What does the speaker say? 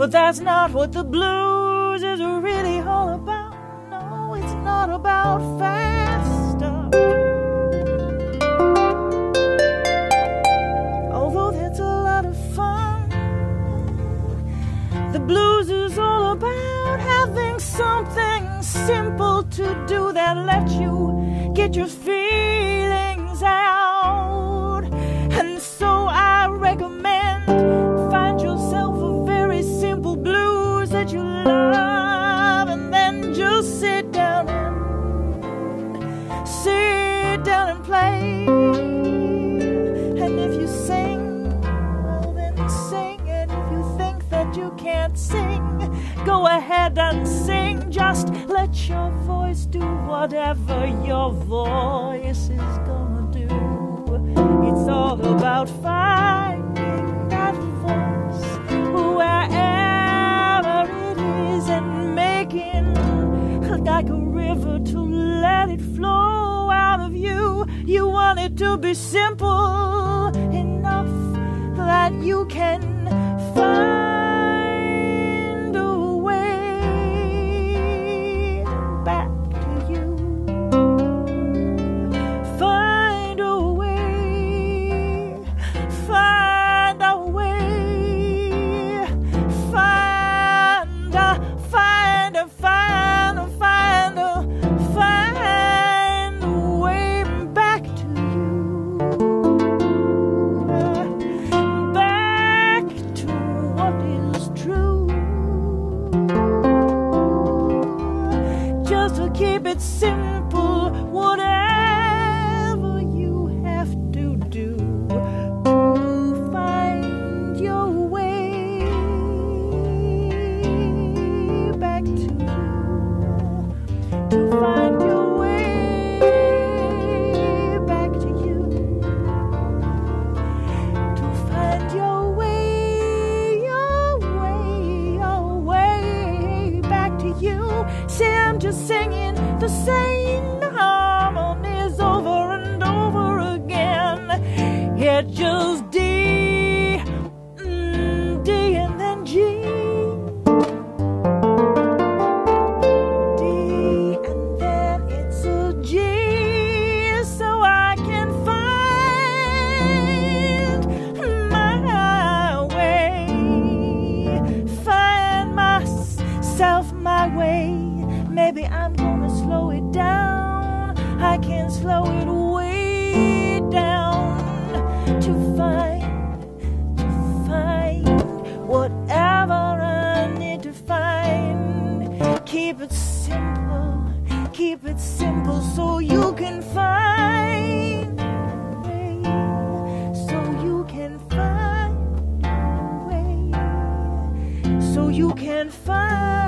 But that's not what the blues is really all about. No, it's not about fast stuff. Although that's a lot of fun, the blues is all about having something simple to do that lets you get your feelings out. And sing. Just let your voice do whatever your voice is gonna do. It's all about finding that voice wherever it is and making like a river to let it flow out of you. You want it to be simple enough that you can find Just to keep it simple, whatever you have to do to find your way back to you. To find the same harmonies over and over again. It just I can slow it way down to find, to find whatever I need to find. Keep it simple, keep it simple so you can find. So you can find way, so you can find.